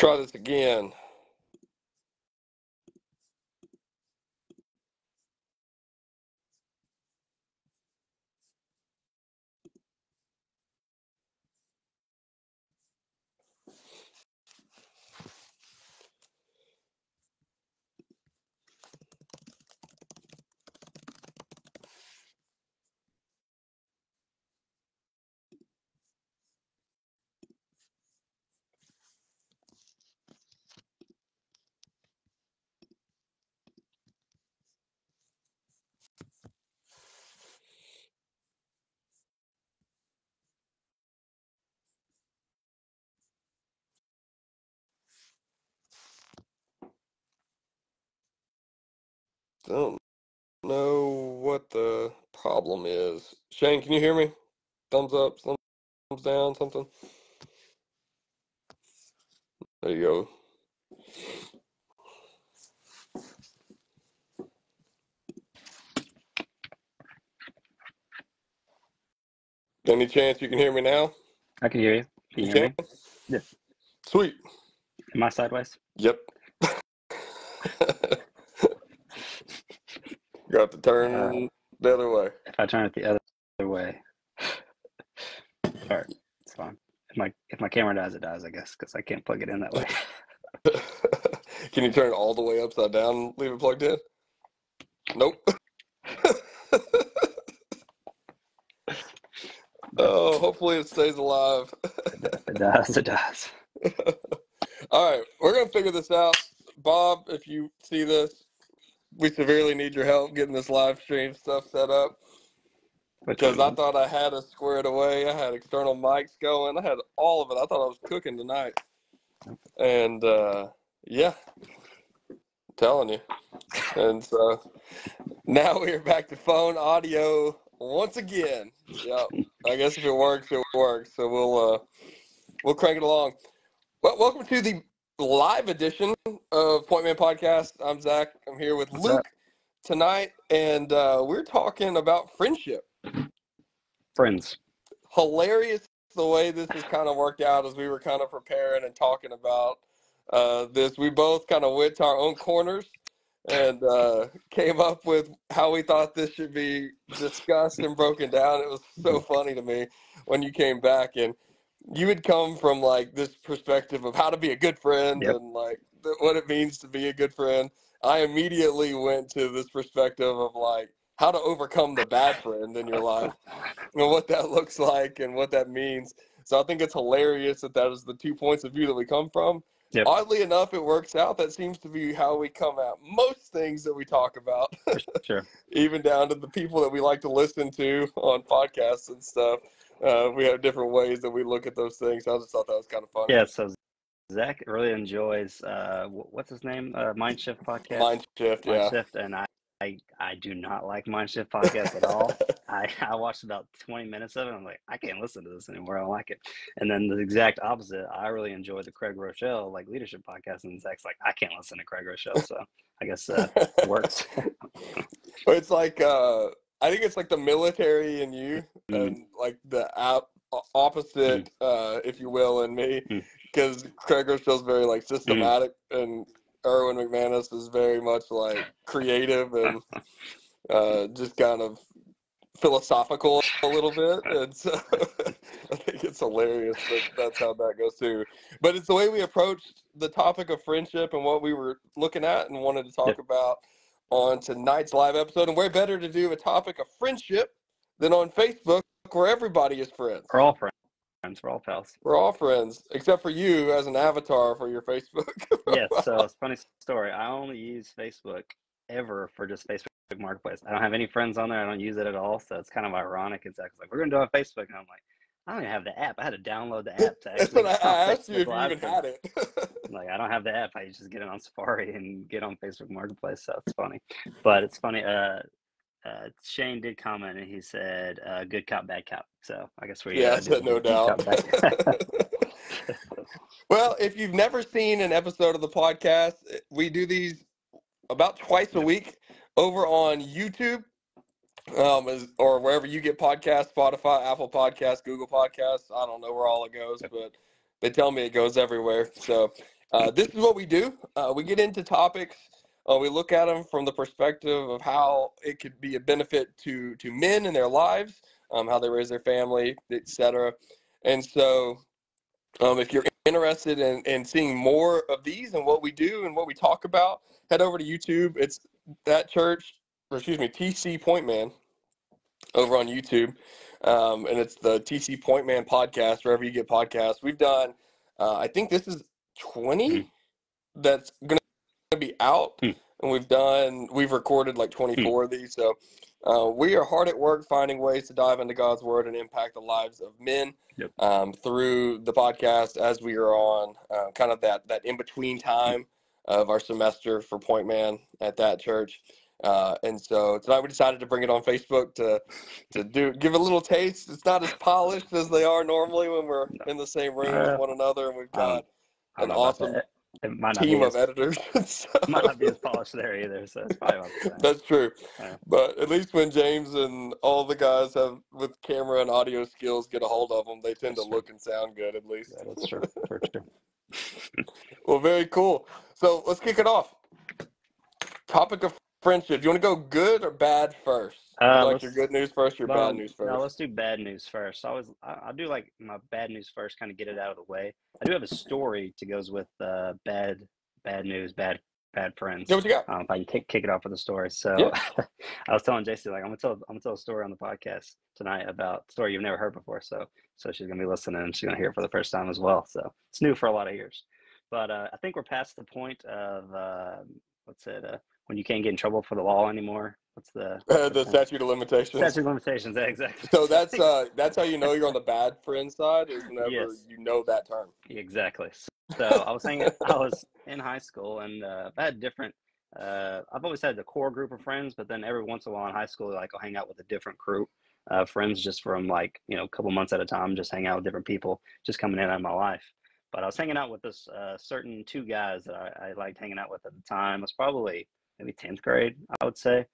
try this again. Don't know what the problem is. Shane, can you hear me? Thumbs up, thumbs down, something. There you go. Any chance you can hear me now? I can hear you. Can you, You hear me? can? Yeah. Sweet. Am I sideways? Yep. Got to turn Uh, the other way. if I turn it the other, other way. All right, it's fine. If my if my camera dies, it dies, I guess, because I can't plug it in that way. Can you turn it all the way upside down and leave it plugged in? Nope. oh, hopefully it stays alive. It dies, it dies. All right, we're gonna figure this out. Bob, if you see this, we severely need your help getting this live stream stuff set up because I thought I had it squared away. I had external mics going. I had all of it. I thought I was cooking tonight, and uh, yeah, I'm telling you. And so now we are back to phone audio once again. Yep. I guess if it works, it works. So we'll uh, we'll crank it along. Well, welcome to the live edition of Point Man Podcast. I'm Zach. I'm here with What's Luke up? tonight, and uh, we're talking about friendship. Friends. Hilarious the way this has kind of worked out as we were kind of preparing and talking about uh, this. We both kind of went to our own corners and uh, came up with how we thought this should be discussed and broken down. It was so funny to me when you came back and you had come from like this perspective of how to be a good friend Yep. and like what it means to be a good friend. I immediately went to this perspective of like how to overcome the bad friend in your life and what that looks like and what that means. So I think it's hilarious that that is the two points of view that we come from. Yep. Oddly enough, it works out. That seems to be how we come at most things that we talk about, sure. even down to the people that we like to listen to on podcasts and stuff. Uh, we have different ways that we look at those things. I just thought that was kind of funny. Yeah. So Zach really enjoys uh, what's his name? Uh, Mindshift podcast. Mind shift, yeah. Mindshift, and I, I I do not like Mindshift podcast at all. I, I watched about 20 minutes of it. I'm like, I can't listen to this anymore. I don't like it. And then the exact opposite, I really enjoy the Craig Groeschel like leadership podcast. And Zach's like, I can't listen to Craig Groeschel. So I guess uh, it works. It's like uh, I think it's like the military in you Mm. and like the op- opposite, uh, if you will, in me, Mm. because Craig Groeschel's very like systematic, and Erwin McManus is very much like creative and uh, just kind of philosophical a little bit, and so I think it's hilarious that that's how that goes too. But it's the way we approached the topic of friendship and what we were looking at and wanted to talk about on tonight's live episode. And where better to do a topic of friendship than on Facebook, where everybody is friends. We're all friends. We're all pals. We're all friends, except for you as an avatar for your Facebook. Yes. So it's a funny story. I only use Facebook ever for just Facebook Marketplace. I don't have any friends on there. I don't use it at all. So it's kind of ironic. It's like, we're going to do it on Facebook. And I'm like, I don't even have the app. I had to download the app to That's actually what I, I asked you if you even had it. Like I don't have the app. I just get it on Safari and get on Facebook Marketplace. So it's funny, but it's funny. Uh, uh, Shane did comment and he said, uh, "Good cop, bad cop." So I guess we're yeah, I said did no doubt. well, if you've never seen an episode of the podcast, we do these about twice a week over on YouTube, um, is- or wherever you get podcasts, Spotify, Apple Podcasts, Google Podcasts. I don't know where all it goes, but they tell me it goes everywhere. So uh, this is what we do. Uh, we get into topics. Uh, we look at them from the perspective of how it could be a benefit to to men in their lives, um, how they raise their family, etc. And so, um, if you're interested in, in seeing more of these and what we do and what we talk about, head over to YouTube. It's that church, or excuse me, TC Point Man over on YouTube. Um, and it's the TC Point Man podcast, wherever you get podcasts. We've done, uh, I think this is 20 Hmm. that's going to be out. Hmm. And we've done, we've recorded like 24 of these. So uh, we are hard at work finding ways to dive into God's word and impact the lives of men Yep. um, through the podcast as we are on uh, kind of that, that in between time of our semester for Point Man at that church. Uh, and so tonight we decided to bring it on Facebook to to do give a little taste. It's not as polished as they are normally when we're in the same room with one another, and we've got an awesome that. It might not team be of as, editors. so, might not be as polished there either. So it's probably about the same. that's true. Yeah. But at least when James and all the guys have with camera and audio skills get a hold of them, they tend That's to true. look and sound good at least. Yeah, that's true. For sure. Well, very cool. So let's kick it off. Topic of friendship. Do you want to go good or bad first? Uh, you like your good news first, your Well, bad news first? No, let's do bad news first. I always, I, I do like my bad news first, kind of get it out of the way. I do have a story to goes with uh, bad, bad news, bad, bad friends. Yeah, what you got? Um, if I can kick, kick it off with a story. So Yeah. I was telling JC like I'm gonna tell I'm gonna tell a story on the podcast tonight about a story you've never heard before. So so she's gonna be listening and she's gonna hear it for the first time as well. So it's new for a lot of ears. But uh, I think we're past the point of uh, what's it uh, when you can't get in trouble for the law anymore. What's the, Uh, what's the term? statute of limitations. statute of limitations? yeah, Exactly. So that's uh that's how you know you're on the bad friend side is whenever Yes. you know that term. Exactly. So I was saying I was in high school and uh, I had different. Uh, I've always had the core group of friends, but then every once in a while in high school, like I'll hang out with a different group of friends just from like you know a couple months at a time, just hang out with different people, just coming in on my life. But I was hanging out with this uh, certain two guys that I, I liked hanging out with at the time. It was probably maybe tenth grade, I would say,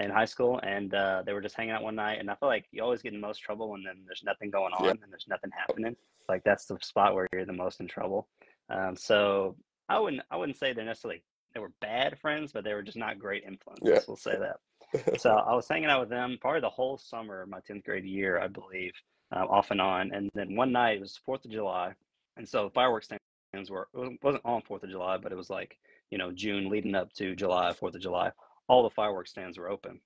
in high school, and uh, they were just hanging out one night. And I feel like you always get in the most trouble when then there's nothing going on Yeah. and there's nothing happening. Like that's the spot where you're the most in trouble. Um, so I wouldn't I wouldn't say they're necessarily they were bad friends, but they were just not great influences. Yeah. We'll say that. So I was hanging out with them probably the whole summer of my tenth grade year, I believe, uh, off and on. And then one night it was Fourth of July, and so fireworks stands were it wasn't- wasn't on Fourth of July, but it was like you know June leading up to July, Fourth of July. All the fireworks stands were open.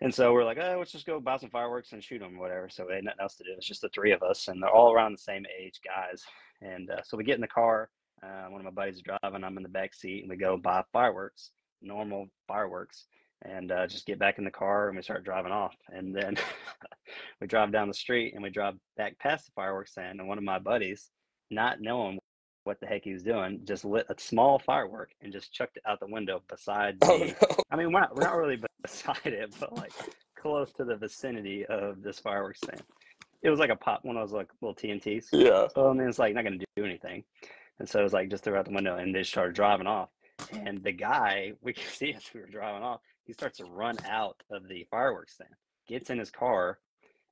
And so we're like, oh, let's just go buy some fireworks and shoot them, whatever. So we had nothing else to do. It's just the three of us, and they're all around the same age guys. And uh, so we get in the car. Uh, one of my buddies is driving. I'm in the back seat, and we go buy fireworks, normal fireworks, and uh, just get back in the car and we start driving off. And then we drive down the street and we drive back past the fireworks stand. And one of my buddies, not knowing what the heck he was doing, just lit a small firework and just chucked it out the window beside oh, the. Oh no. I mean, we're not, we're not really beside it, but like close to the vicinity of this fireworks stand. It was like a pop, one of those like little TNTs. Yeah. So I mean, it's like not going to do anything. And so it was like just threw out the window and they started driving off. And the guy, we could see as we were driving off, he starts to run out of the fireworks stand, gets in his car.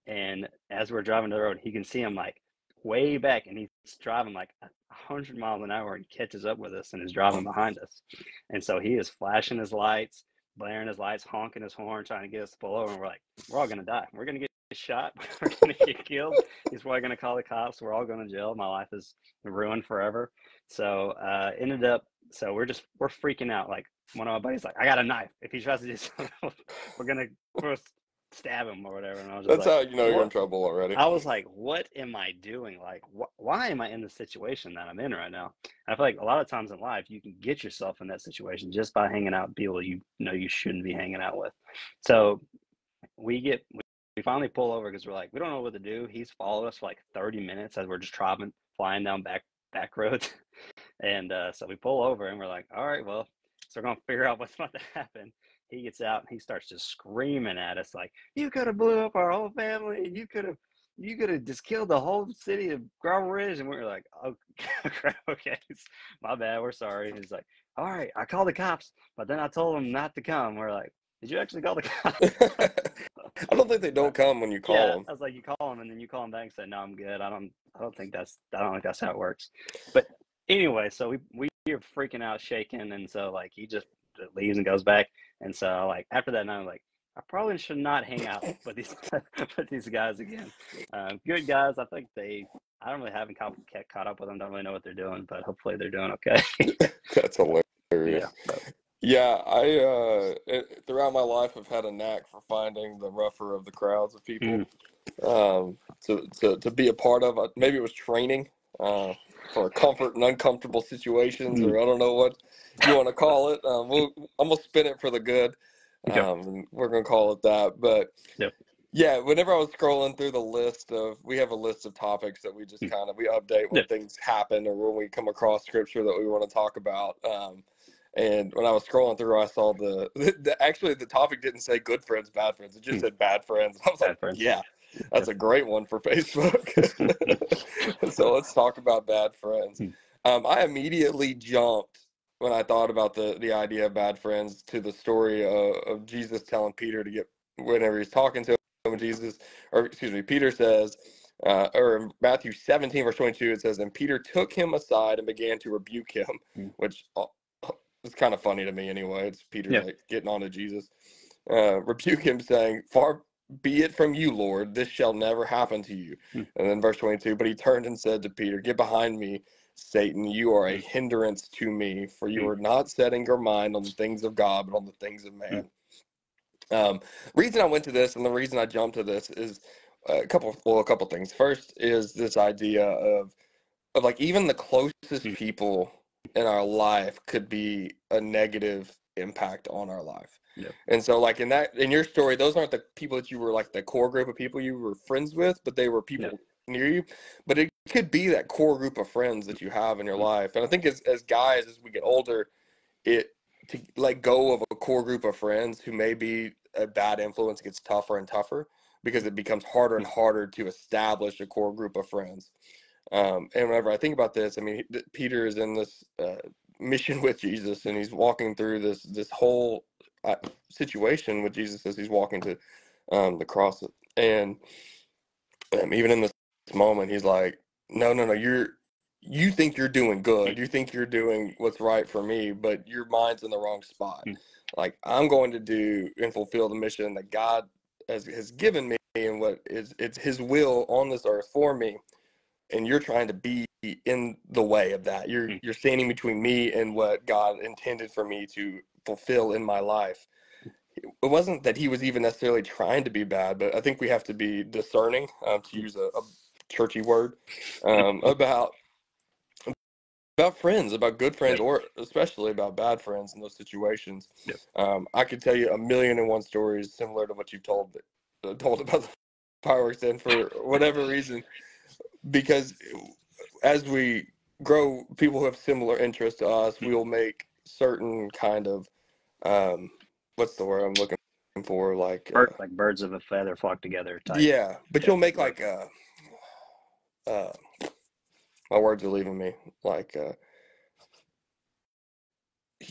And as we're driving to the road, he can see him like way back and he's driving like a hundred miles an hour and catches up with us and is driving behind us. And so he is flashing his lights, blaring his lights, honking his horn, trying to get us to pull over. And we're like, we're all going to die. We're going to get shot. We're going to get killed. He's probably going to call the cops. We're all going to jail. My life is ruined forever. So uh, ended up. So we're just we're freaking out. Like one of my buddies, like I got a knife. If he tries to do something, we're gonna we're stab him or whatever. And I was That's like, how you know you're in trouble already. I was like, what am I doing? Like, wh- why am I in the situation that I'm in right now? And I feel like a lot of times in life, you can get yourself in that situation just by hanging out with people you know you shouldn't be hanging out with. So we get we finally pull over because we're like, we don't know what to do. He's followed us for like 30 minutes as we're just driving, flying down back back roads. And uh, so we pull over and we're like, all right, well, so we're gonna figure out what's about to happen. He gets out and he starts just screaming at us like, "You could have blew up our whole family, and you could have, you could have just killed the whole city of Gravel Ridge." And we were like, "Oh, okay, my bad. We're sorry." He's like, "All right, I called the cops, but then I told them not to come." We're like, "Did you actually call the cops?" I don't think they don't come when you call yeah, them. I was like, you call them and then you call them back and say, no, I'm good. I don't, I don't think that's, I don't think that's how it works. But anyway, so we we are freaking out, shaking, and so like he just leaves and goes back. And so like after that night, I'm like, I probably should not hang out with these with these guys again. Um, good guys. I think they. I don't really haven't caught, caught up with them. Don't really know what they're doing, but hopefully they're doing okay. That's hilarious. yeah. Yeah, I uh, it, throughout my life I've had a knack for finding the rougher of the crowds of people um, to, to to be a part of. Uh, Maybe it was training uh, for comfort and uncomfortable situations, or I don't know what you want to call it. Um, we'll, I'm gonna spin it for the good. Okay. Um, we're gonna call it that. But Yep. yeah, whenever I was scrolling through the list of, we have a list of topics that we just Mm. kind of we update when things happen or when we come across scripture that we want to talk about. Um, and when I was scrolling through, I saw the, the, actually the topic didn't say good friends, bad friends. It just Hmm. said bad friends. I was Bad like, friends. yeah, that's a great one for Facebook. so let's talk about bad friends. Hmm. Um, I immediately jumped when I thought about the the idea of bad friends to the story of, of Jesus telling Peter to get whenever he's talking to him. Jesus, or excuse me, Peter says, uh, or in Matthew 17 verse 22, it says, and Peter took him aside and began to rebuke him, Hmm. which uh, is kind of funny to me anyway. It's Peter Yeah. like getting on to Jesus, uh, rebuke him, saying, "Far be it from you, Lord, this shall never happen to you." Hmm. And then verse 22, but he turned and said to Peter, "Get behind me." Satan, you are a hindrance to me, for you Hmm. are not setting your mind on the things of God, but on the things of man. Um, reason I went to this and the reason I jumped to this is a couple, well, a couple things. First is this idea of, of like even the closest people in our life could be a negative impact on our life. Yeah. And so, like in that, in your story, those aren't the people that you were like the core group of people you were friends with, but they were people near you. But it could be that core group of friends that you have in your Mhm. life. And I think as as guys, as we get older, it to let go of a core group of friends who may be a bad influence gets tougher and tougher because it becomes harder and harder to establish a core group of friends. Um, and whenever I think about this, I mean, Peter is in this uh, mission with Jesus, and he's walking through this this whole uh, situation with Jesus as he's walking to um, the cross. And um, even in this moment, he's like, "No, no, no, you're." You think you're doing good. You think you're doing what's right for me, but your mind's in the wrong spot. Mm. Like I'm going to do and fulfill the mission that God has, has given me and what is it's his will on this earth for me and you're trying to be in the way of that you're Mm. you're standing between me and what god intended for me to fulfill in my life it wasn't that he was even necessarily trying to be bad but i think we have to be discerning um, to use a, a churchy word um, about about friends about good friends or especially about bad friends in those situations Yep. um, i could tell you a million and one stories similar to what you've told uh, told about the fireworks and for whatever reason because as we grow people who have similar interests to us Hmm. we'll make certain kind of um what's the word i'm looking for like uh, like birds of a feather flock together. Type. yeah but Yeah, you'll make like uh uh my words are leaving me like uh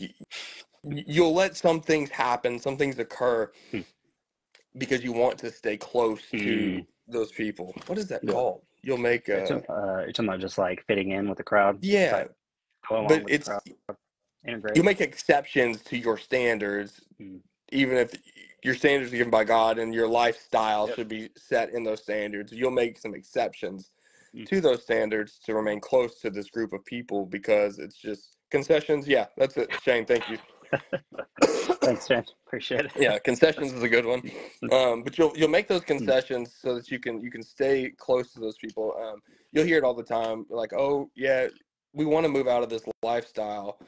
y- you'll let some things happen some things occur Hmm. because you want to stay close to Mm. those people what is that Yeah. called you'll make You're uh talking, uh, you're talking about just like fitting in with the crowd. yeah but it's the crowd. Integrate. you make exceptions to your standards Mm. even if your standards are given by god and your lifestyle Yep. should be set in those standards you'll make some exceptions. To those standards to remain close to this group of people because it's just concessions yeah that's it shane thank you Thanks, Jen. Appreciate it. yeah concessions is a good one um, but you'll you'll make those Hmm. concessions so that you can you can stay close to those people um, you'll hear it all the time like oh yeah we want to move out of this lifestyle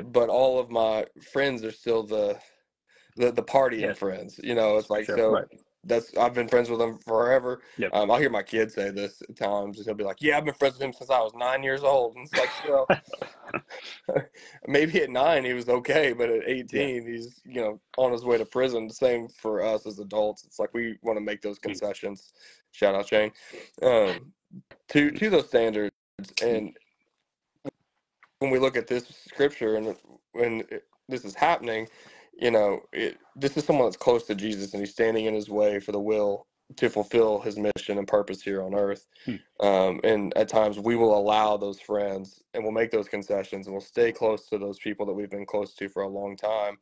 but all of my friends are still the the, the partying Yeah. friends you know it's like Sure, so right. That's i've been friends with him forever. Yep. um, i'll hear my kids say this at times and he'll be like yeah i've been friends with him since i was nine years old. And it's like well maybe at nine he was okay but at 18 he's you know on his way to prison. The same for us as adults. It's like we want to make those Hmm. concessions. Shout out shane. Um, to to those standards and when we look at this scripture and when it- this is happening you know it, this is someone that's close to jesus and he's standing in his way for the will to fulfill his mission and purpose here on earth. Hmm. Um, and at times we will allow those friends and we'll make those concessions and we'll stay close to those people that we've been close to for a long time.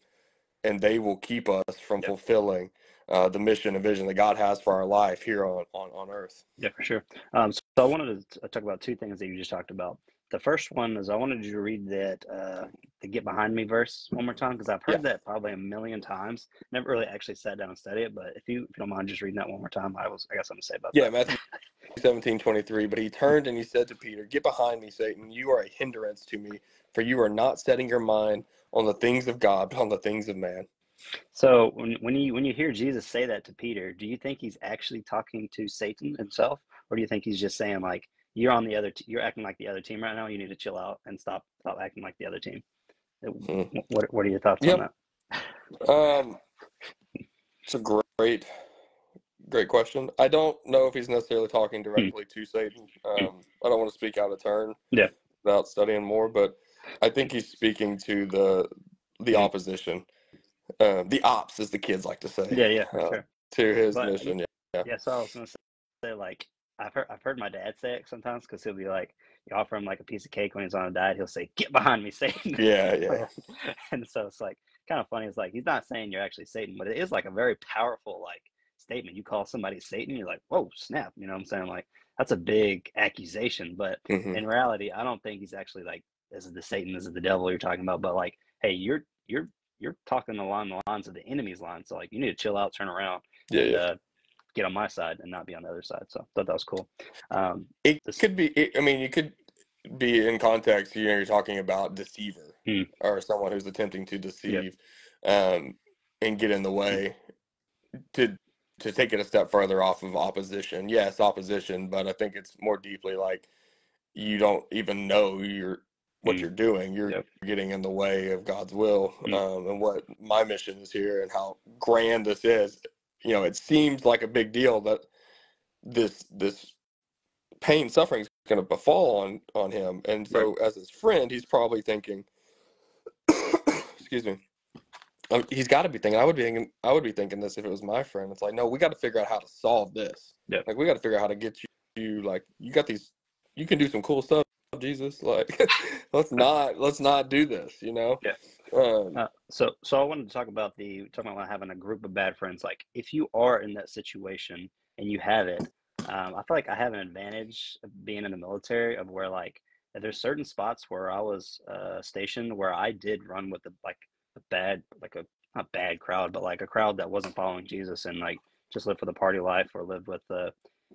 And they will keep us from Yep. fulfilling uh, the mission and vision that God has for our life here on, on, on earth. Yeah, for sure. Um, so I wanted to talk about two things that you just talked about. The first one is I wanted you to read that uh, the "Get Behind Me" verse one more time because I've heard that probably a million times. Never really actually sat down and studied it, but if you, if you don't mind just reading that one more time, I was I got something to say about Yeah, that. Matthew 17, 23. But he turned and he said to Peter, Get behind me, Satan. You are a hindrance to me, for you are not setting your mind on the things of God, but on the things of man. So when when you when you hear Jesus say that to Peter, do you think he's actually talking to Satan himself, or do you think he's just saying like you're on the other t- you're acting like the other team right now, you need to chill out and stop stop acting like the other team? Uh, Hmm. What what are your thoughts Yep. on that? Um, it's a great, great question. I don't know if he's necessarily talking directly to Satan. Um, I don't want to speak out of turn Yeah. without studying more, but I think he's speaking to the the Hmm. opposition, uh, the ops, as the kids like to say, Yeah, yeah, uh, sure. to his But- mission. Yeah. Yeah, so I was gonna say like I've heard I've heard my dad say it sometimes because he'll be like, you offer him like a piece of cake when he's on a diet, he'll say, "Get behind me, Satan." Yeah, yeah. and so it's like kind of funny. It's like he's not saying you're actually Satan, but it is like a very powerful like statement. You call somebody Satan, you're like, whoa, snap. You know what I'm saying? Like that's a big accusation. But Mhm. in reality, I don't think he's actually like this is the Satan, this is the devil you're talking about. But like, hey, you're you're you're talking along the lines of the enemy's line. So like you need to chill out, turn around, Yeah, and yeah. uh, get on my side and not be on the other side. So I thought that was cool. Um, It this- could be. It, I mean, you could be in context. You know, you're talking about deceiver Hmm. or someone who's attempting to deceive, um, and get in the way to to take it a step further off of opposition. Yes, opposition, but I think it's more deeply like you don't even know you're what Hmm. you're doing. You're Yep. getting in the way of God's will Hmm. um, and what my mission is here and how grand this is. You know, it seems like a big deal that this this pain suffering is going to befall on on him and so as his friend he's probably thinking excuse me um, he's got to be thinking i would be thinking i would be thinking this if it was my friend. It's like no we got to figure out how to solve this. Yeah. like we got to figure out how to get you, you like you got these you can do some cool stuff jesus like let's not let's not do this you know Yeah. um, Uh, so, so I wanted to talk about the talking about having a group of bad friends. Like, if you are in that situation and you have it, um, I feel like I have an advantage of being in the military of where like there's certain spots where I was uh, stationed where I did run with the like a bad like a not bad crowd, but like a crowd that wasn't following Jesus and like just lived for the party life or lived with a,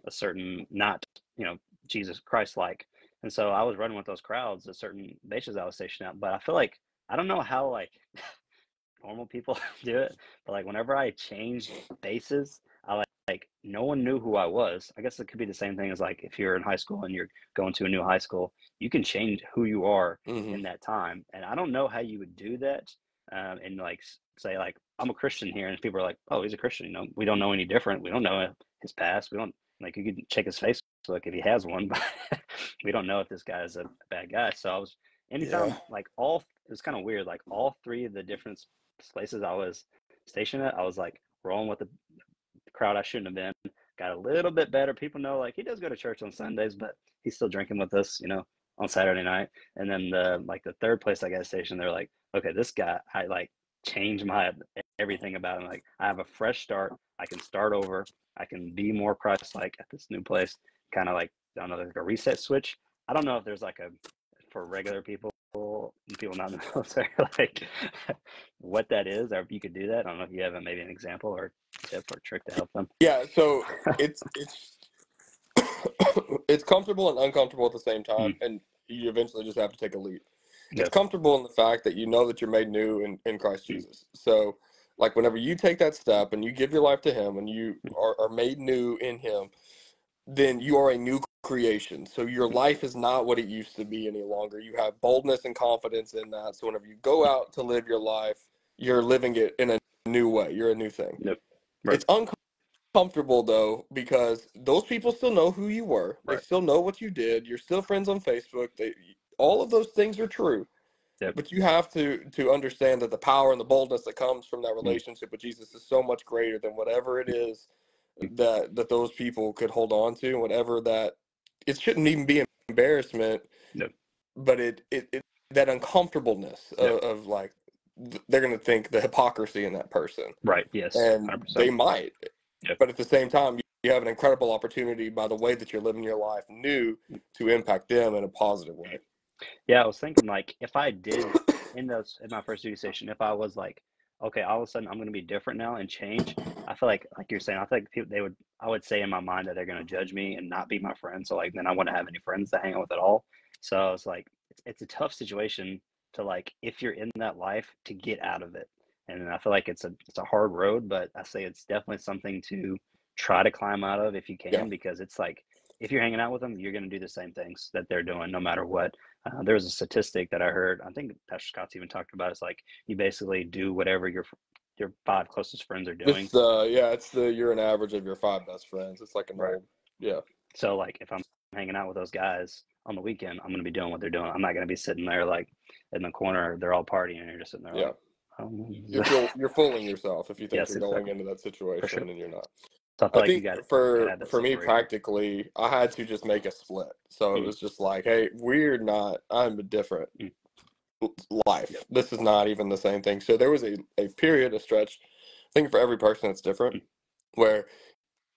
a certain not you know Jesus Christ like. And so I was running with those crowds at certain bases I was stationed at. But I feel like I don't know how like normal people do it, but like whenever I changed bases, I like like no one knew who I was. I guess it could be the same thing as like if you're in high school and you're going to a new high school, you can change who you are mhm. in that time. And I don't know how you would do that. Um, and like say like I'm a Christian here, and people are like, oh, he's a Christian. You know, we don't know any different. We don't know his past. We don't like you could check his Facebook if he has one, but we don't know if this guy is a bad guy. So I was anytime Yeah. like all it was kind of weird. Like all three of the different places I was stationed at, I was like rolling with the crowd I shouldn't have been. Got a little bit better. People know like he does go to church on Sundays, but he's still drinking with us, you know, on Saturday night. And then the like the third place I got stationed, they're like, okay, this guy, I like change my everything about him. Like I have a fresh start. I can start over. I can be more Christ like at this new place. Kind of like I don't know, like a reset switch. I don't know if there's like a for regular people, people not in the military, like what that is, or if you could do that. I don't know if you have a, maybe an example or tip or trick to help them. Yeah, so it's it's it's comfortable and uncomfortable at the same time, mm. and you eventually just have to take a leap. It's comfortable in the fact that you know that you're made new in, in Christ mm. Jesus. So, like whenever you take that step and you give your life to Him and you mm. are, are made new in Him, then you are a new creation. So your life is not what it used to be any longer. You have boldness and confidence in that. So whenever you go out to live your life, you're living it in a new way. You're a new thing. Yep. Right. It's uncomfortable though because those people still know who you were. They still know what you did. You're still friends on Facebook. They all of those things are true. Yep. But you have to to understand that the power and the boldness that comes from that Mm. relationship with Jesus is so much greater than whatever it is that that those people could hold on to, whatever that it shouldn't even be an embarrassment, Nope. but it, it, it that uncomfortableness of, Yep. of like they're going to think the hypocrisy in that person, Right. Yes. and 100%. they might, Yep. but at the same time, you, you have an incredible opportunity by the way that you're living your life new mm. to impact them in a positive way. Yeah, I was thinking like if I did in those in my first duty station, if I was like, okay, all of a sudden I'm going to be different now and change. I feel like like you're saying, I feel like people they would I would say in my mind that they're going to judge me and not be my friend. So like then I wouldn't have any friends to hang out with at all. So it's like it's, it's a tough situation to like if you're in that life to get out of it. And I feel like it's a it's a hard road, but I say it's definitely something to try to climb out of if you can Yeah. because it's like if you're hanging out with them, you're going to do the same things that they're doing no matter what. Uh, there was a statistic that I heard. I think Pastor Scott's even talked about. It's like you basically do whatever your your five closest friends are doing. It's the yeah, it's the you're an average of your five best friends. It's like an Right. old yeah. So like if I'm hanging out with those guys on the weekend, I'm going to be doing what they're doing. I'm not going to be sitting there like in the corner. They're all partying and you're just sitting there. Yeah. Like, oh. You're, you're fooling yourself if you think Yes, you're going into that situation sure. and you're not. So I I like think for for me practically, I had to just make a split. So it Mm. was just like, hey, we're not. I'm a different Mm. l- life. Yep. This is not even the same thing. So there was a a period, a stretch. I think for every person it's different, Mm. where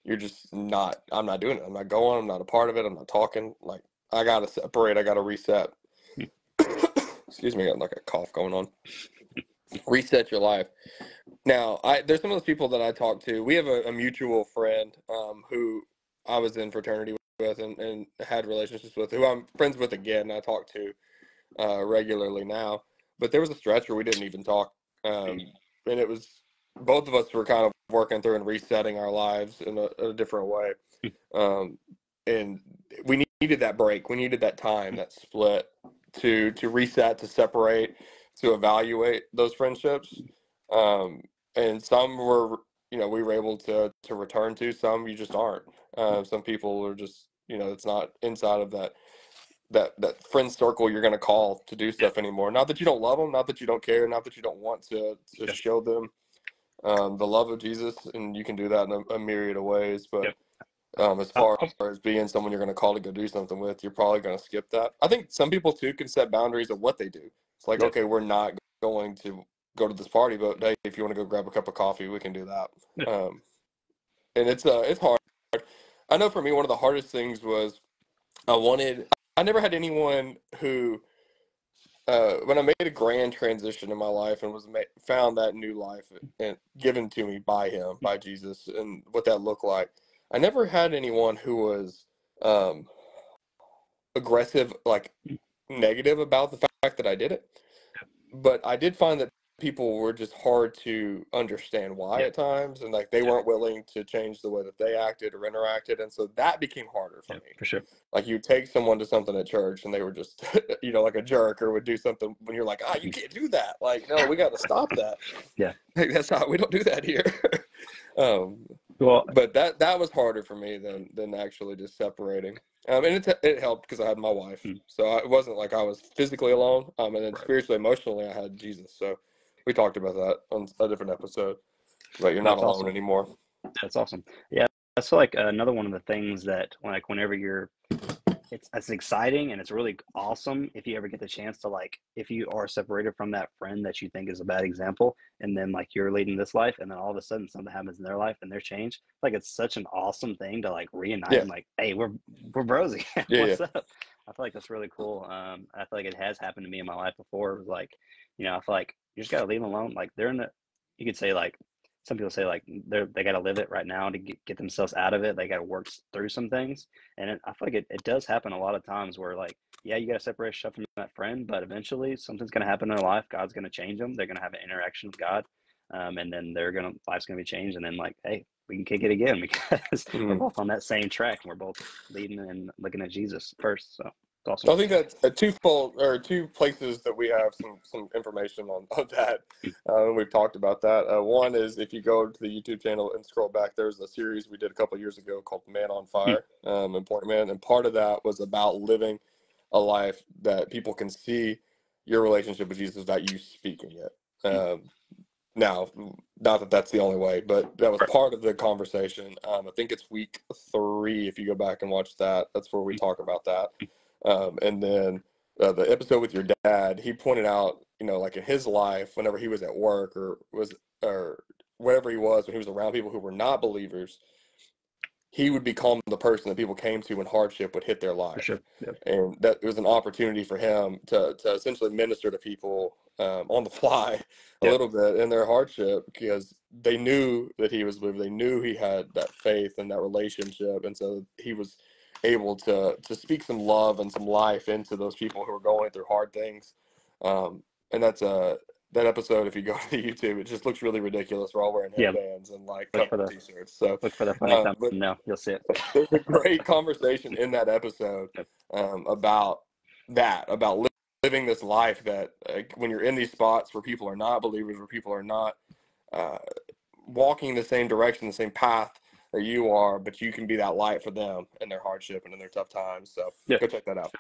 you're just not. I'm not doing it. I'm not going. I'm not a part of it. I'm not talking. Like I gotta separate. I gotta reset. Mm. Excuse me, I got like a cough going on. Reset your life. Now, I there's some of those people that I talk to. We have a, a mutual friend um, who I was in fraternity with and, and had relationships with, who I'm friends with again. I talk to uh, regularly now. But there was a stretch where we didn't even talk, um, and it was both of us were kind of working through and resetting our lives in a, a different way. Um, and we needed that break. We needed that time, that split to to reset, to separate, to evaluate those friendships. Um, and some were, you know, we were able to to return to. Some you just aren't. Uh, some people are just, you know, it's not inside of that that that friend circle you're going to call to do stuff anymore. Not that you don't love them, not that you don't care, not that you don't want to to Yeah. show them um, the love of Jesus, and you can do that in a, a myriad of ways. But Yep. Um, as Uh, far as being someone you're going to call to go do something with, you're probably going to skip that. I think some people too can set boundaries of what they do. It's like, Yep. okay, we're not going to go to this party, but hey, if you want to go grab a cup of coffee, we can do that. Yeah. Um, and it's uh, it's hard. I know for me, one of the hardest things was I wanted. I never had anyone who, uh, when I made a grand transition in my life and was ma- found that new life and given to me by Him, by Jesus, and what that looked like. I never had anyone who was um, aggressive, like negative about the fact that I did it. But I did find that people were just hard to understand why Yeah. at times, and like they Yeah. weren't willing to change the way that they acted or interacted, and so that became harder for Yeah, me. for sure. Like you take someone to something at church, and they were just, you know, like a jerk, or would do something when you're like, ah, you can't do that. Like, no, we got to stop that. Yeah. Like, that's not. We don't do that here. um, Well, but that that was harder for me than than actually just separating. Um, and it it helped because I had my wife, Mm. so I, it wasn't like I was physically alone. Um, and then Right. spiritually, emotionally, I had Jesus. So we talked about that on a different episode. But you're not That's alone awesome. anymore. That's awesome. Yeah, that's like another one of the things that like whenever you're it's it's exciting and it's really awesome if you ever get the chance to like if you are separated from that friend that you think is a bad example and then like you're leading this life and then all of a sudden something happens in their life and they're changed like it's such an awesome thing to like reunite Yeah. and like hey we're we're brosy Yeah, what's up? I feel like that's really cool um i feel like it has happened to me in my life before it was like you know i feel like you just gotta leave them alone like they're in the you could say like some people say like they're they got to live it right now to get, get themselves out of it. They got to work through some things. And it, i feel like it, it does happen a lot of times where like yeah you got to separate yourself from that friend but eventually something's going to happen in their life. God's going to change them. They're going to have an interaction with god um, and then they're going to life's going to be changed. And then like hey we can kick it again because we're Mhm. both on that same track. And we're both leading and looking at jesus first so it's I think that's uh, twofold or two places that we have some some information on, on that. Uh, we've talked about that. Uh, one is if you go to the YouTube channel and scroll back, there's a series we did a couple years ago called Man on Fire, um, Point Man, and part of that was about living a life that people can see your relationship with Jesus without you speaking it. Um, now, not that that's the only way, but that was part of the conversation. Um, I think it's week three. If you go back and watch that, that's where we talk about that. Um, and then uh, the episode with your dad, he pointed out, you know, like in his life, whenever he was at work or was or whatever he was, when he was around people who were not believers, he would become the person that people came to when hardship would hit their life sure. And that it was an opportunity for him to, to essentially minister to people um, on the fly a little bit in their hardship because they knew that he was believer. They knew he had that faith and that relationship, and so he was able to to speak some love and some life into those people who are going through hard things. Um, and that's a that episode. If you go to YouTube, it just looks really ridiculous. We're all wearing Yeah. headbands and like the- t-shirts. So Look for the funny Um, but- No, you'll see it. there's a great conversation in that episode um, about that, about li- living this life that uh, when you're in these spots where people are not believers, where people are not uh, walking the same direction, the same path that you are, but you can be that light for them in their hardship and in their tough times. So Yeah. go check that out.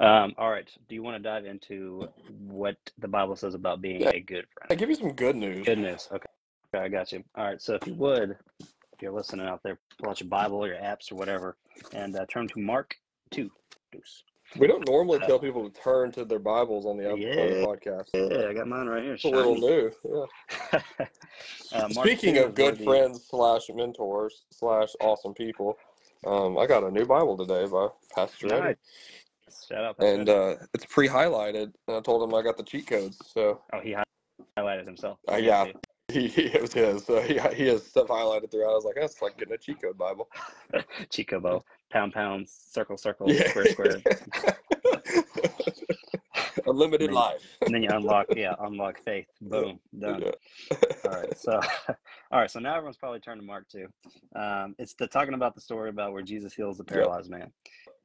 Um, all right. Do you want to dive into what the Bible says about being Yeah. a good friend? I give you some good news. Good news. Okay. Okay, I got you. All right. So if you would, if you're listening out there, pull out your Bible or your apps or whatever, and uh, turn to Mark two. Deuce. We don't normally Uh, tell people to turn to their Bibles on the, on the podcast. Yeah, I got mine right here. It's a little new. Yeah. uh, Speaking of good friends slash mentors slash awesome people, um, I got a new Bible today by Pastor Eddie, Nice. Shout out. Pastor and uh, it's pre-highlighted. And I told him I got the cheat codes, so oh, he highlighted himself. Uh, yeah. He, he it was his. So he he has stuff highlighted throughout. I was like, that's like getting a cheat code Bible. Chicobo. Pound, pound, circle, circle, Yeah. square, square. Unlimited Amazing. life. and then you unlock, yeah, unlock faith. Boom, done. Yeah. All right, so, all right, so now everyone's probably turned to Mark two. Um, it's the talking about the story about where Jesus heals the Yep. paralyzed man,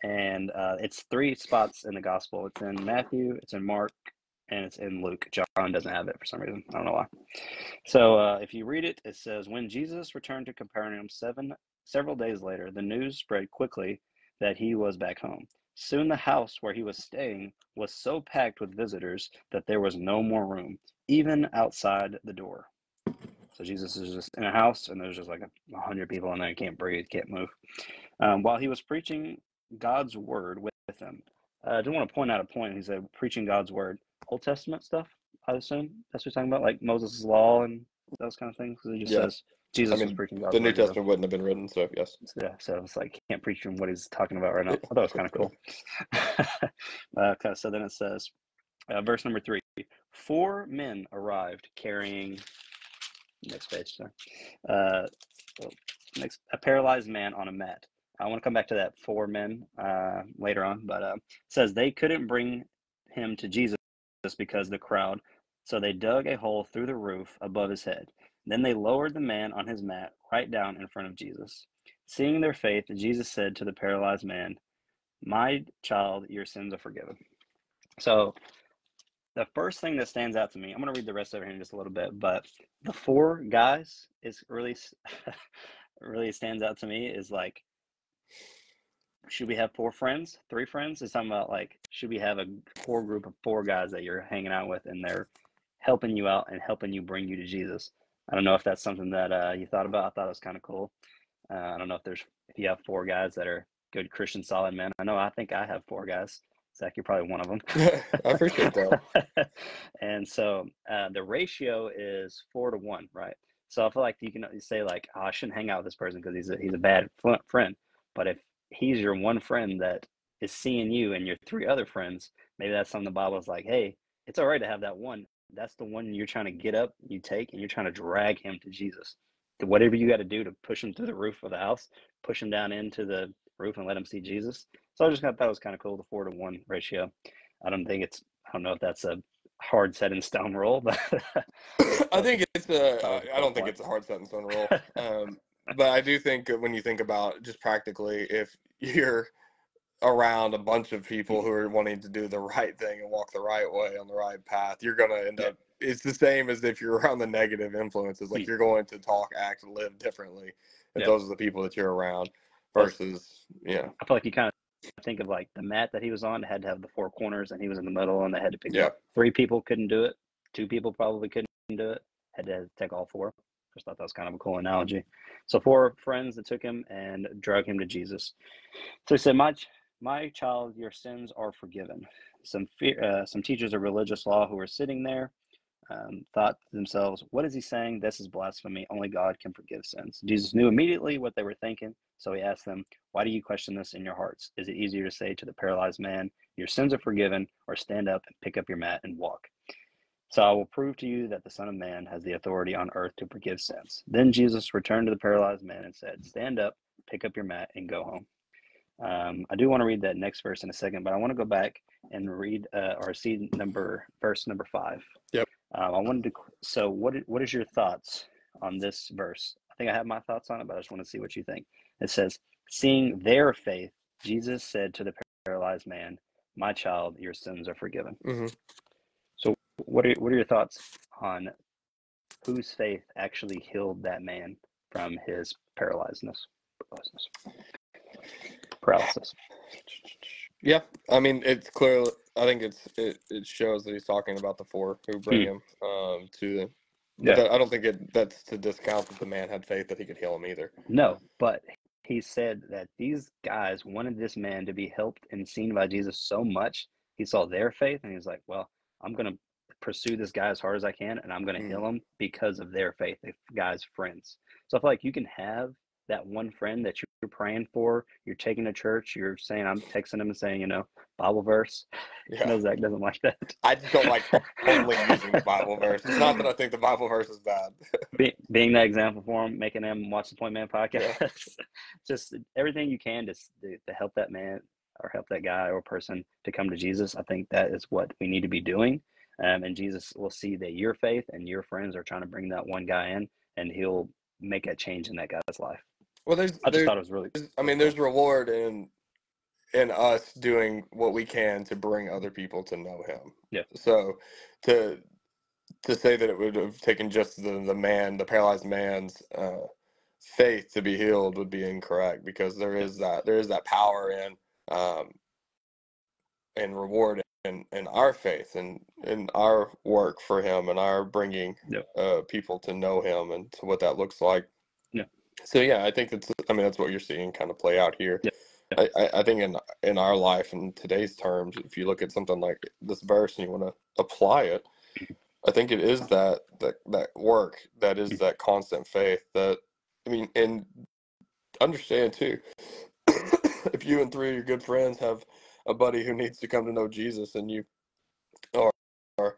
and uh, it's three spots in the gospel. It's in Matthew, it's in Mark, and it's in Luke. John doesn't have it for some reason. I don't know why. So uh, if you read it, it says when Jesus returned to Capernaum seven several days later, the news spread quickly that he was back home. Soon the house where he was staying was so packed with visitors that there was no more room, even outside the door. So Jesus is just in a house, and there's just like a hundred people in there. Can't breathe, can't move. Um, while he was preaching God's word with, them, uh, I do want to point out a point. He said preaching God's word, Old Testament stuff. I assume that's what you're talking about, like Moses' law and those kind of things. 'Cause It just Yeah. says Jesus was mean, preaching God's The New. Testament wouldn't have been written, so yes. Yeah, so it's like can't preach from what he's talking about right now. I thought it was kind of cool. okay, so then it says, uh, verse number three: Four men arrived carrying. Next page, sorry. Uh, well, next, a paralyzed man on a mat. I want to come back to that four men uh, later on, but uh, it says they couldn't bring him to Jesus because the crowd, so they dug a hole through the roof above his head. Then they lowered the man on his mat right down in front of Jesus. Seeing their faith, Jesus said to the paralyzed man, My child, your sins are forgiven. So, the first thing that stands out to me, I'm going to read the rest of it in just a little bit, but the four guys is really, really stands out to me is like, should we have four friends, three friends? It's talking about like, should we have a core group of four guys that you're hanging out with and they're helping you out and helping you bring you to Jesus? I don't know if that's something that uh, you thought about. I thought it was kind of cool. Uh, I don't know if there's if you have four guys that are good Christian solid men. I know I think I have four guys. Zach, you're probably one of them. I appreciate that. and so uh, the ratio is four to one, right? So I feel like you can say like, oh, I shouldn't hang out with this person because he's a, he's a bad friend. But if he's your one friend that is seeing you and your three other friends, maybe that's something the Bible is like, hey, it's all right to have that one. That's the one you're trying to get up, you take, and you're trying to drag him to Jesus. To whatever you got to do to push him through the roof of the house, push him down into the roof and let him see Jesus. So I just thought that was kind of cool, the four to one ratio. I don't think it's, I don't know if that's a hard set in stone rule, but I think it's a. I don't think it's a hard set in stone rule. Um, but I do think that when you think about just practically, if you're around a bunch of people who are wanting to do the right thing and walk the right way on the right path, you're going to end Yeah. up. It's the same as if you're around the negative influences. Like you're going to talk, act, live differently if Yeah. those are the people that you're around. Versus, yeah, I feel like you kind of think of like the mat that he was on had to have the four corners and he was in the middle and they had to pick yeah, up. Three people couldn't do it. Two people probably couldn't do it. had to take all four. Just thought that was kind of a cool analogy. So four friends that took him and drug him to Jesus. So he said, "My my child, your sins are forgiven." Some fear, uh, some teachers of religious law who were sitting there um, thought to themselves, What is he saying? This is blasphemy. Only God can forgive sins. Jesus knew immediately what they were thinking, so he asked them, Why do you question this in your hearts? Is it easier to say to the paralyzed man, Your sins are forgiven, or stand up and pick up your mat and walk? So I will prove to you that the Son of Man has the authority on earth to forgive sins. Then Jesus returned to the paralyzed man and said, Stand up, pick up your mat, and go home. Um, I do want to read that next verse in a second, but I want to go back and read uh, or see number verse number five. Yep. Um, I wanted to. So, what what is your thoughts on this verse? I think I have my thoughts on it, but I just want to see what you think. It says, "Seeing their faith, Jesus said to the paralyzed man, My child, your sins are forgiven." hmm So, what are what are your thoughts on whose faith actually healed that man from his paralyzedness? Paralysis. Paralysis. Yeah, I mean, it's clear. I think it's it, it shows that he's talking about the four who bring him um to them. But Yeah. that, I don't think it that's to discount that the man had faith that he could heal him either. No, but he said that these guys wanted this man to be helped and seen by Jesus so much. He saw their faith and he was like, Well, I'm going to pursue this guy as hard as I can and I'm going to Mm. heal him because of their faith, the guy's friends. So I feel like you can have that one friend that you're praying for, you're taking to church, you're saying, I'm texting him and saying, you know, Bible verse. I Yeah, know Zach doesn't like that. I just don't like only using the Bible verse. It's not that I think the Bible verse is bad. Be, being that example for him, making him watch the Point Man podcast, just everything you can to to help that man or help that guy or person to come to Jesus. I think that is what we need to be doing. Um, and Jesus will see that your faith and your friends are trying to bring that one guy in, and he'll make a change in that guy's life. Well, there's I just there's thought it was really. I mean, there's reward in in us doing what we can to bring other people to know him. Yeah. So to to say that it would have taken just the the man, the paralyzed man's uh, faith to be healed would be incorrect because there is that there is that power in um, and reward in in our faith and in our work for him and our bringing Yeah. uh, people to know him and to what that looks like. Yeah. So yeah, I think that's I mean that's what you're seeing kind of play out here. Yeah. I, I I think in in our life in today's terms, if you look at something like this verse and you want to apply it, I think it is that that that work that is that constant faith that I mean and understand too if you and three of your good friends have a buddy who needs to come to know Jesus and you are, are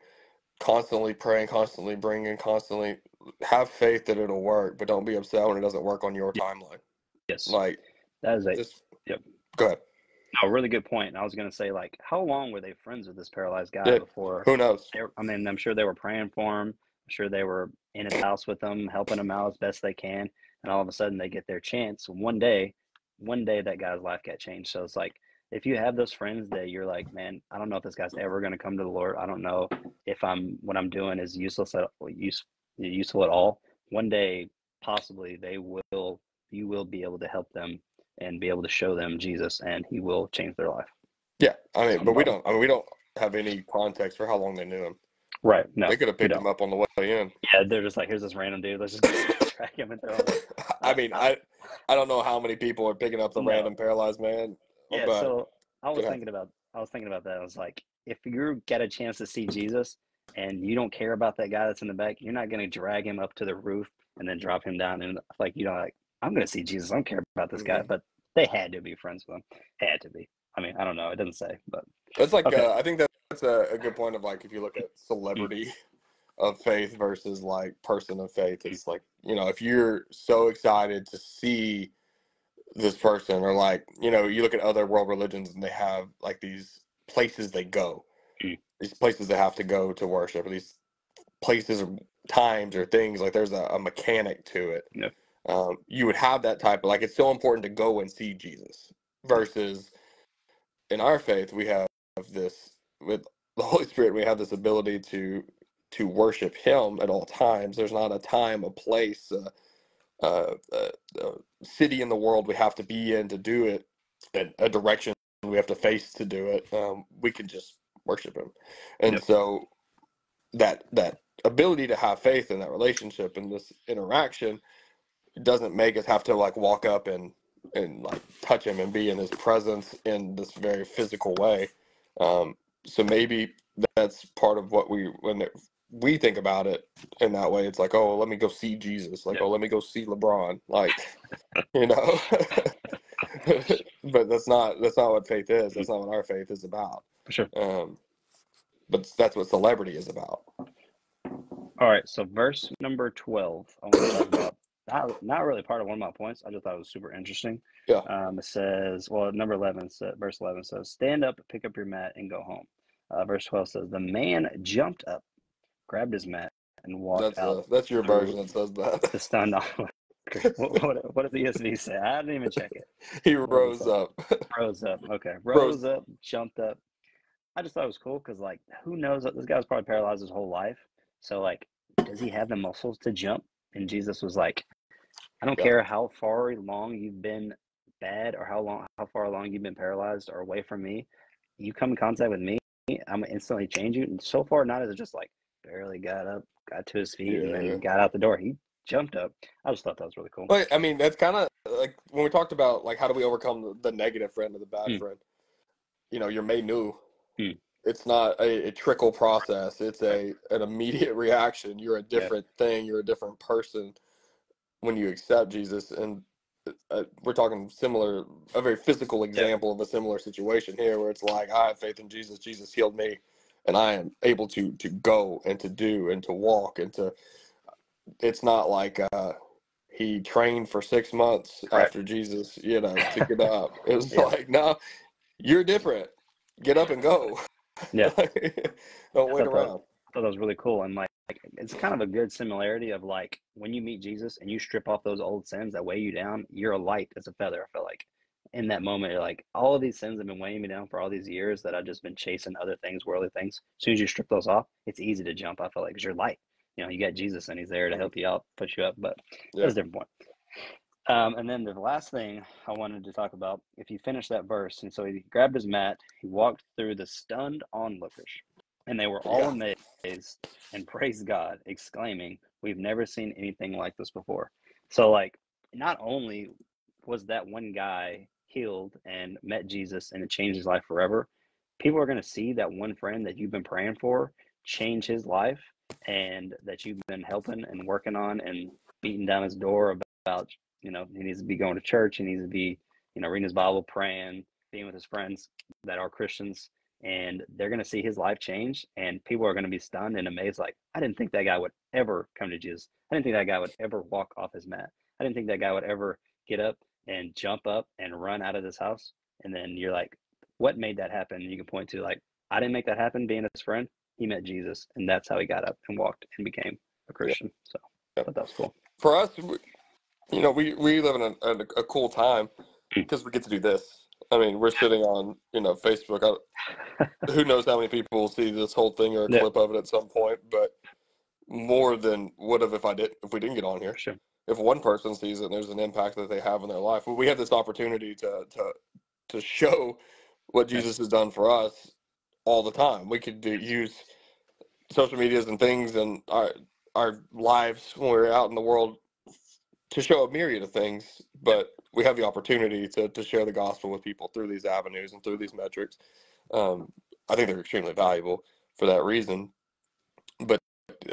constantly praying, constantly bringing, constantly have faith that it'll work, but don't be upset when it doesn't work on your timeline. Yes, Like that is a just Yep. Go ahead. a really good point. I was going to say, like, how long were they friends with this paralyzed guy before? Who knows? were- I mean, I'm sure they were praying for him. I'm sure they were in his house with him, helping him out as best they can. And all of a sudden, they get their chance. One day, one day, that guy's life got changed. So it's like, if you have those friends that you're like, man, I don't know if this guy's ever going to come to the Lord. I don't know if I'm what I'm doing is useless at use useful at all. One day, possibly, they will. You will be able to help them and be able to show them Jesus, and He will change their life. Yeah. I mean, but we don't I mean we don't have any context for how long they knew him. Right? No, They could have picked him up on the way in. Yeah, they're just like, here's this random dude. Let's just track him and throw him. I mean, I I don't know how many people are picking up the No. random paralyzed man. Yeah, but so I was thinking about I was thinking about that. I was like, if you get a chance to see Jesus and you don't care about that guy that's in the back, you're not gonna drag him up to the roof and then drop him down and like you know, like I'm gonna see Jesus. I don't care about this guy. Mhm. But they had to be friends with him. Had to be. I mean, I don't know. It doesn't say, but It's like Okay. uh, I think that- that's a, a good point of like if you look at celebrity of faith versus like person of faith, it's like you know if you're so excited to see this person or like you know you look at other world religions and they have like these places they go, Mm. these places they have to go to worship, or these places or times or things like there's a, a mechanic to it. Yep. Um, you would have that type of like it's so important to go and see Jesus versus in our faith we have this with the Holy Spirit we have this ability to to worship Him at all times. There's not a time, a place, uh, uh, uh, uh, city in the world we have to be in to do it, and a direction we have to face to do it. Um, we can just worship Him, and Yep. so that that ability to have faith in that relationship and this interaction doesn't make us have to like walk up and and like touch him and be in his presence in this very physical way. Um, so maybe that's part of what we when it, we think about it in that way. It's like, oh, let me go see Jesus. Like, Yeah. oh, let me go see LeBron. Like, you know. but that's not that's not what faith is. That's not what our faith is about. For sure. Um, but that's what celebrity is about. All right, so verse number 12, I want to talk about not, not really part of one of my points. I just thought it was super interesting. Yeah. Um, it says, well, number 11, says, verse 11 says, Stand up, pick up your mat, and go home. Uh, verse 12 says, The man jumped up, grabbed his mat, and walked That's out uh, that's your version that says that. the stunned onlooker. what, what, what does the ESV say? I didn't even check it. he rose up. Rose up. Okay. Rose. Rose up, jumped up. I just thought it was cool because, like, who knows? This guy was probably paralyzed his whole life. So, like, does he have the muscles to jump? And Jesus was like, I don't Yeah. care how far along you've been bad or how long, how far along you've been paralyzed or away from me. You come in contact with me, I'm gonna instantly change you. And so far, not as just like barely got up, got to his feet, and then got out the door. He jumped up. I just thought that was really cool. But I mean, that's kind of like when we talked about like how do we overcome the, negative friend or the bad Hmm. friend. You know, you're made new. Hmm. It's not a, a trickle process. It's a an immediate reaction. You're a different thing. You're a different person when you accept Jesus. And uh, we're talking similar, a very physical example of a similar situation here, where it's like I have faith in Jesus. Jesus healed me, and I am able to to go and to do and to walk and to. It's not like uh, he trained for six months Right. after Jesus, you know, to get up. It was Yeah. like, no, you're different. Get up and go. Yeah. Don't wait around. I thought that was really cool. And like, like, it's kind of a good similarity of like when you meet Jesus and you strip off those old sins that weigh you down, you're a light as a feather. I feel like in that moment, you're like, all of these sins have been weighing me down for all these years that I've just been chasing other things, worldly things. As soon as you strip those off, it's easy to jump. I feel like because you're light. You know, you got Jesus and he's there to help you out, put you up. But Yeah. that's a different point. Um, and then the last thing I wanted to talk about, if you finish that verse, and so he grabbed his mat, he walked through the stunned onlookers, and they were all Yeah. amazed and praised God, exclaiming, We've never seen anything like this before. So, like, not only was that one guy healed and met Jesus and it changed his life forever, people are going to see that one friend that you've been praying for change his life and that you've been helping and working on and beating down his door about, you know, he needs to be going to church, he needs to be, you know, reading his Bible, praying, being with his friends that are Christians and they're going to see his life change and people are going to be stunned and amazed like i didn't think that guy would ever come to jesus. I didn't think that guy would ever walk off his mat. I didn't think that guy would ever get up and jump up and run out of this house and then you're like what made that happen you can point to like i didn't make that happen being his friend he met jesus and that's how he got up and walked and became a christian so i Yeah. that was cool For us, you know, we, we live in a, a, a cool time mm. because we get to do this. I mean, we're sitting on, you know, Facebook. I, who knows how many people will see this whole thing or a Yeah. clip of it at some point, but more than would have if I did if we didn't get on here. sure if one person sees it and there's an impact that they have in their life, well, we have this opportunity to to to show what Jesus has done for us all the time. We could do, use social medias and things and our our lives when we're out in the world to show a myriad of things, but we have the opportunity to to share the gospel with people through these avenues and through these metrics. Um, I think they're extremely valuable for that reason. But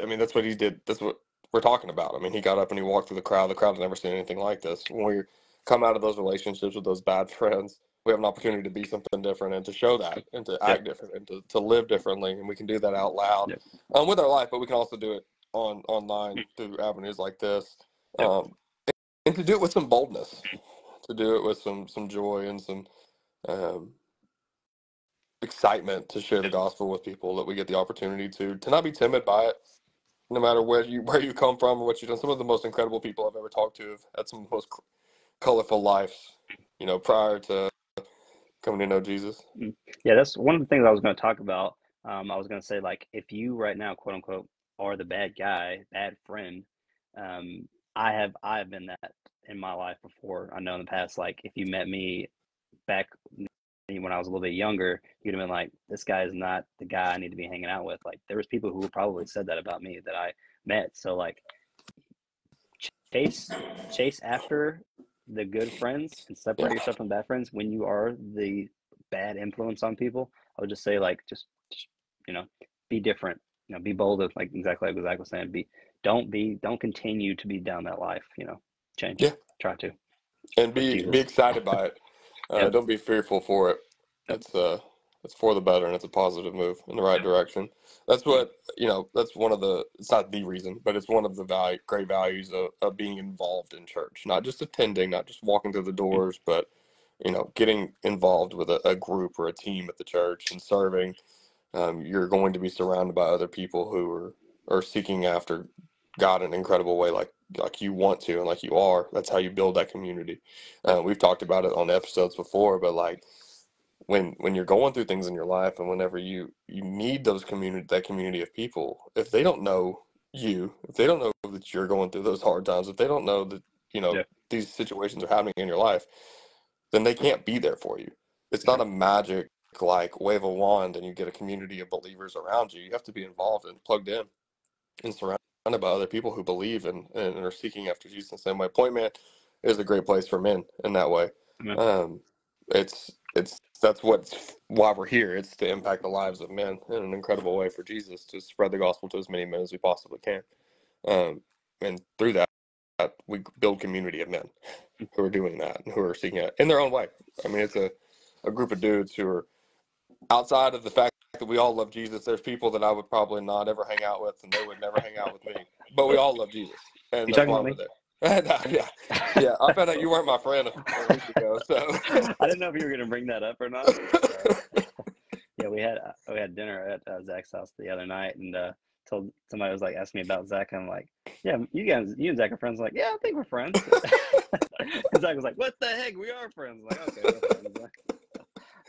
I mean, that's what he did. That's what we're talking about. I mean, he got up and he walked through the crowd. The crowd had never seen anything like this. When we come out of those relationships with those bad friends, we have an opportunity to be something different and to show that and to act different and to, to live differently. And we can do that out loud um, with our life, but we can also do it on online through avenues like this. Um, and to do it with some boldness, to do it with some some joy and some um, excitement to share the gospel with people that we get the opportunity to to not be timid by it no matter where you where you come from or what you've done some of the most incredible people i've ever talked to have had some of the most colorful lives you know prior to coming to know jesus Yeah, that's one of the things I was going to talk about. Um, I was going to say, like, if you right now, quote unquote, are the bad guy, bad friend, um, I have I have been that in my life before. I know in the past, like, if you met me back when I was a little bit younger, you'd have been like, "This guy is not the guy I need to be hanging out with." Like there was people who probably said that about me that I met. So like, chase chase after the good friends and separate yourself from bad friends when you are the bad influence on people. I would just say like just, just you know be different. You know, be bold. Like exactly like Zach was saying. Be don't be don't continue to be down that life. You know, change. Yeah. Try to. and be be excited by it. Uh, Yep. Don't be fearful for it. It's uh, it's for the better, and it's a positive move in the right direction. That's what you know. That's one of the. It's not the reason, but it's one of the value, great values of, of being involved in church. Not just attending, not just walking through the doors, but you know, getting involved with a, a group or a team at the church and serving. Um, you're going to be surrounded by other people who are are seeking after God in an incredible way, like like you want to and like you are. That's how you build that community. Uh, we've talked about it on episodes before, but like when when you're going through things in your life and whenever you you need those community that community of people, if they don't know you, if they don't know that you're going through those hard times, if they don't know that you know Yeah. these situations are happening in your life, then they can't be there for you. It's not a magic like wave a wand and you get a community of believers around you. You have to be involved and plugged in and surrounded by other people who believe and, and are seeking after Jesus in the same way. Point Man is a great place for men in that way. Um, it's it's that's what's why we're here. It's to impact the lives of men in an incredible way for Jesus to spread the gospel to as many men as we possibly can. Um, and through that, that, we build community of men who are doing that and who are seeking it in their own way. I mean, it's a, a group of dudes who are outside of the fact that we all love Jesus. There's people that I would probably not ever hang out with, and they would never hang out with me. But we all love Jesus, and You that's talking why we're me? there. No, yeah, yeah. I found out you weren't my friend a, week ago, so. I didn't know if you were going to bring that up or not. but, uh, yeah, we had uh, we had dinner at uh, Zach's house the other night, and uh, told somebody was like asking me about Zach. I'm like, yeah, you guys, you and Zach are friends. I'm like, yeah, I think we're friends. Zach was like, what the heck? We are friends. I'm like, okay, we're friends. Pretty funny.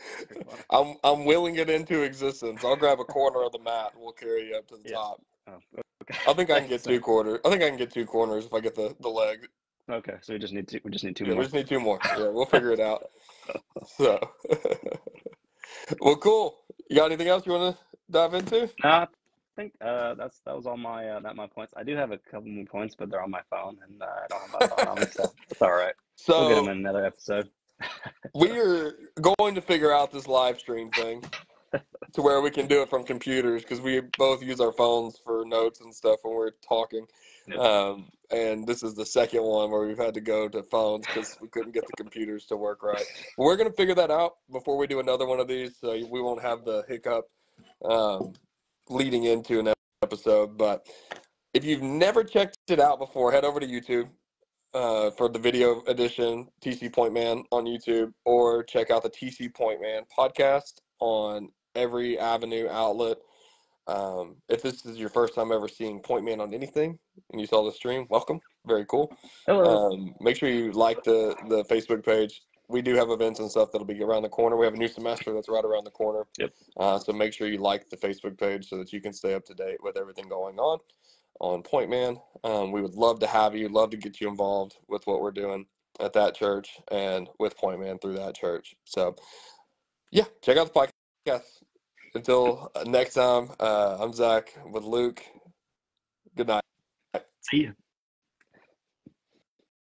I'm I'm willing it into existence. I'll grab a corner of the mat and we'll carry you up to the Yeah. top. Oh, okay. I think I can get Thanks, two quarters. I think I can get two corners if I get the the leg. Okay, so we just need two. We just need two Yeah, we more. just need two more. Yeah, we'll figure it out. So, well, cool. You got anything else you want to dive into? No, I think uh, that's that was all my uh, not my points. I do have a couple more points, but they're on my phone, and uh, I don't have my phone so it's all right. So We'll get them in another episode. We are going to figure out this live stream thing to where we can do it from computers because we both use our phones for notes and stuff when we're talking. Yep. Um, and this is the second one where we've had to go to phones because we couldn't get the computers to work right. We're going to figure that out before we do another one of these, so we won't have the hiccup um, leading into an episode. But if you've never checked it out before, head over to YouTube uh, for the video edition, TC Point Man on YouTube, or check out the TC Point Man podcast on every avenue outlet. Um, if this is your first time ever seeing Point Man on anything and you saw the stream, welcome. Very cool. Hello. Um, make sure you like the the Facebook page. We do have events and stuff that'll be around the corner. We have a new semester that's right around the corner. Yep. Uh, so make sure you like the Facebook page so that you can stay up to date with everything going on on Point Man. Um, we would love to have you, love to get you involved with what we're doing at that church and with Point Man through that church. So, yeah, check out the podcast. Until next time, uh, I'm Zach with Luke. Good night. See you.